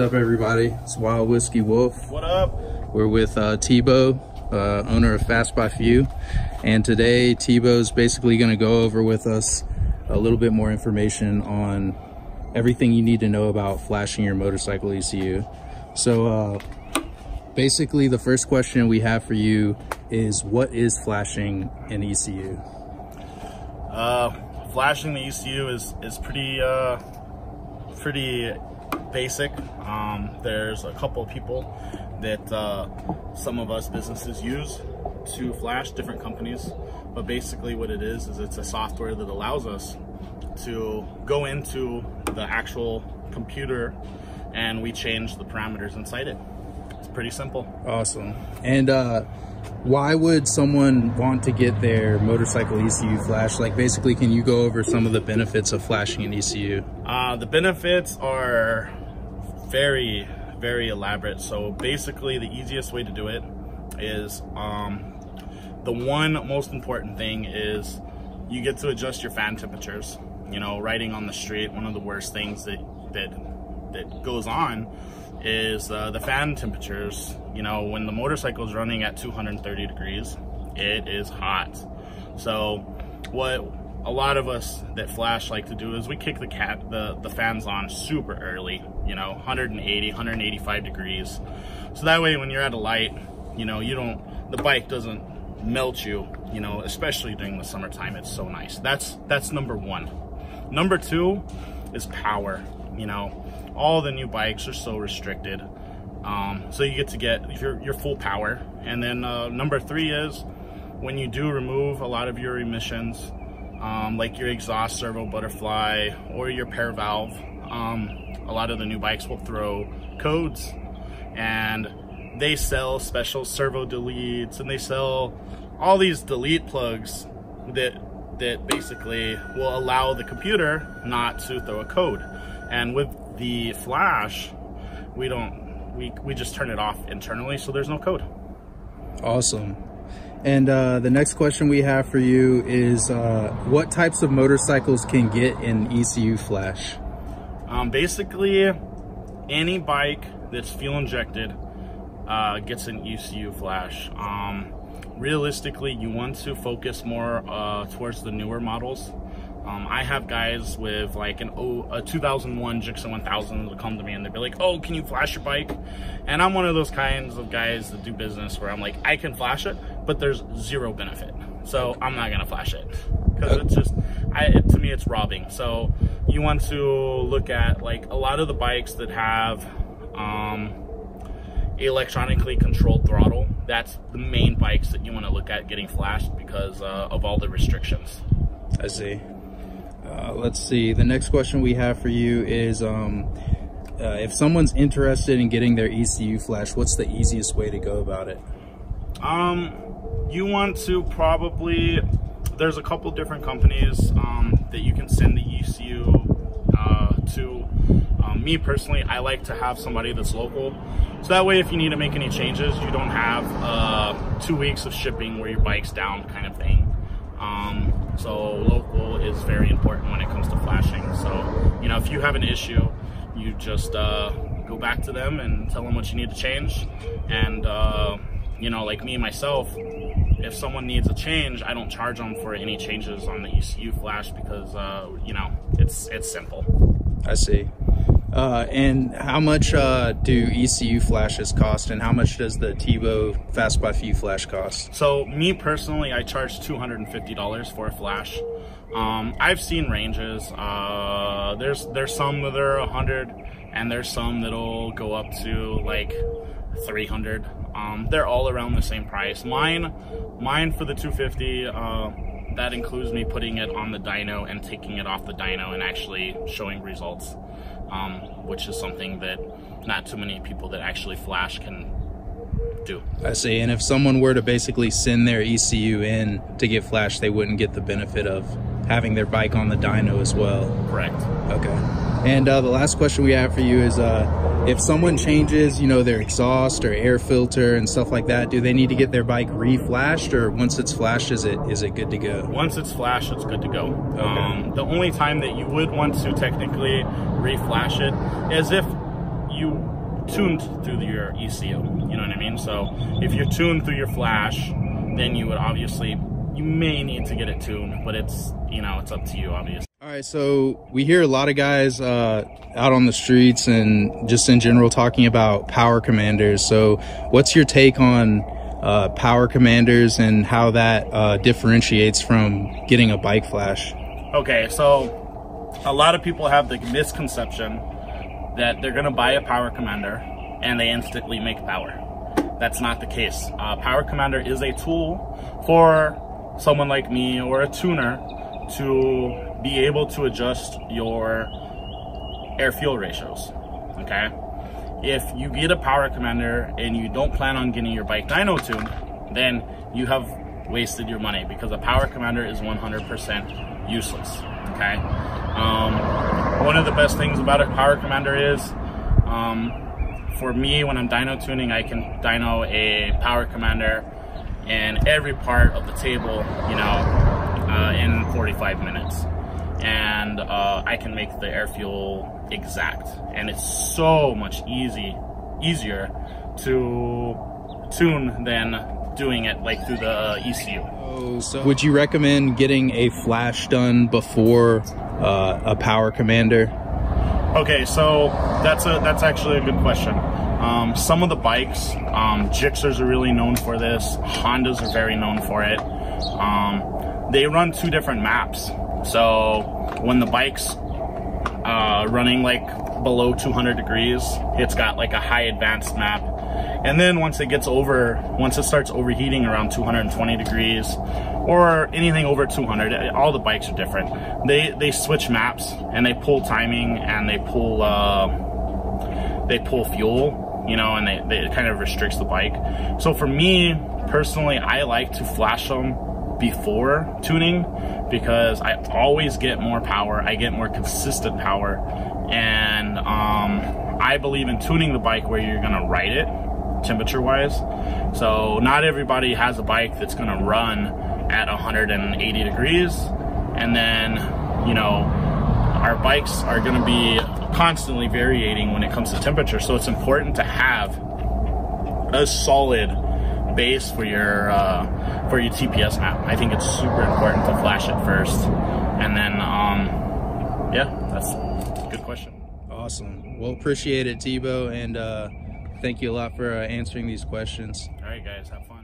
up, everybody? It's Wild Whiskey Wolf. What up? We're with uh, Tebow, uh, owner of Fast by Few. And today, Tebow's basically going to go over with us a little bit more information on everything you need to know about flashing your motorcycle ECU. So, uh, basically, the first question we have for you is what is flashing an ECU? Uh, flashing the ECU is, is pretty, uh, pretty basic. Um, there's a couple of people that uh, some of us businesses use to flash different companies. But basically what it is, is it's a software that allows us to go into the actual computer and we change the parameters inside it. Pretty simple. Awesome. And uh, why would someone want to get their motorcycle ECU flash? Like basically, can you go over some of the benefits of flashing an ECU? Uh, the benefits are very, very elaborate. So basically the easiest way to do it is um, the one most important thing is you get to adjust your fan temperatures. You know, riding on the street, one of the worst things that, that, that goes on is uh, the fan temperatures. You know, when the motorcycle is running at 230 degrees, it is hot. So what a lot of us that flash like to do is we kick the cat the the fans on super early you know 180 185 degrees. So that way when you're at a light you know you don't the bike doesn't melt you you know especially during the summertime. It's so nice. That's that's number one. Number two is power you know all the new bikes are so restricted um, so you get to get your, your full power and then uh, number three is when you do remove a lot of your emissions um, like your exhaust servo butterfly or your pair valve. Um, a lot of the new bikes will throw codes and they sell special servo deletes and they sell all these delete plugs that that basically will allow the computer not to throw a code. And with the flash, we don't we, we just turn it off internally so there's no code. Awesome. And uh, the next question we have for you is uh, what types of motorcycles can get an ECU flash? Um, basically, any bike that's fuel injected uh, gets an ECU flash. Um, realistically, you want to focus more uh, towards the newer models. Um, I have guys with like an oh, a 2001 Gixxer 1000 that come to me and they'll be like, "Oh, can you flash your bike?" And I'm one of those kinds of guys that do business where I'm like, I can flash it, but there's zero benefit, so I'm not gonna flash it because it's just, I, it, to me, it's robbing. So you want to look at like a lot of the bikes that have um, electronically controlled throttle. That's the main bikes that you want to look at getting flashed because uh, of all the restrictions. I see. Uh, let's see. The next question we have for you is um, uh, if someone's interested in getting their ECU flash, what's the easiest way to go about it? Um, you want to probably, there's a couple different companies um, that you can send the ECU uh, to. Um, me personally, I like to have somebody that's local. So that way, if you need to make any changes, you don't have uh, two weeks of shipping where your bike's down kind of thing. Um, so local is very important when it comes to flashing. So, you know, if you have an issue, you just uh, go back to them and tell them what you need to change. And, uh, you know, like me, myself, if someone needs a change, I don't charge them for any changes on the ECU flash because, uh, you know, it's, it's simple. I see. Uh, and how much uh, do ECU flashes cost, and how much does the Tebow Fast by Few flash cost? So, me personally, I charge $250 for a flash. Um, I've seen ranges. Uh, there's there's some that are 100, and there's some that'll go up to like 300. Um, they're all around the same price. Mine, mine for the 250. Uh, that includes me putting it on the dyno and taking it off the dyno and actually showing results um, which is something that not too many people that actually flash can do. I see. And if someone were to basically send their ECU in to get flashed, they wouldn't get the benefit of having their bike on the dyno as well. Correct. Okay. And uh, the last question we have for you is uh, if someone changes, you know, their exhaust or air filter and stuff like that, do they need to get their bike re-flashed or once it's flashed, is it is it good to go? Once it's flashed, it's good to go. Okay. Um, the only time that you would want to technically re-flash it is if you tuned through your ECU. You know what I mean? So if you're tuned through your flash, then you would obviously you may need to get it tuned, but it's you know it's up to you, obviously. All right, so we hear a lot of guys uh, out on the streets and just in general talking about power commanders. So, what's your take on uh, power commanders and how that uh, differentiates from getting a bike flash? Okay, so a lot of people have the misconception that they're going to buy a power commander and they instantly make power. That's not the case. Uh, power commander is a tool for someone like me or a tuner to be able to adjust your air fuel ratios. Okay. If you get a power commander and you don't plan on getting your bike dyno tuned, then you have wasted your money because a power commander is 100% useless. Okay. Um, one of the best things about a power commander is, um, for me, when I'm dyno tuning, I can dyno a power commander in every part of the table, you know, uh, in 45 minutes. And uh, I can make the air fuel exact. And it's so much easy, easier to tune than doing it like through the ECU. Oh, so would you recommend getting a flash done before uh, a power commander? Okay, so that's a that's actually a good question. Um, some of the bikes, um, Gixxers are really known for this. Hondas are very known for it. Um, they run two different maps. So when the bike's uh, running like below 200 degrees, it's got like a high advanced map. And then once it gets over, once it starts overheating around 220 degrees, or anything over 200, all the bikes are different. They they switch maps and they pull timing and they pull uh, they pull fuel you know, and they, they, it kind of restricts the bike. So for me, personally, I like to flash them before tuning because I always get more power. I get more consistent power. And um, I believe in tuning the bike where you're gonna ride it temperature wise. So not everybody has a bike that's gonna run at 180 degrees. And then, you know, our bikes are gonna be constantly varying when it comes to temperature. So it's important to have a solid base for your uh, for your TPS map. I think it's super important to flash it first, and then um, yeah, that's a good question. Awesome. Well, appreciate it, Tebow, and uh, thank you a lot for uh, answering these questions. All right, guys, have fun.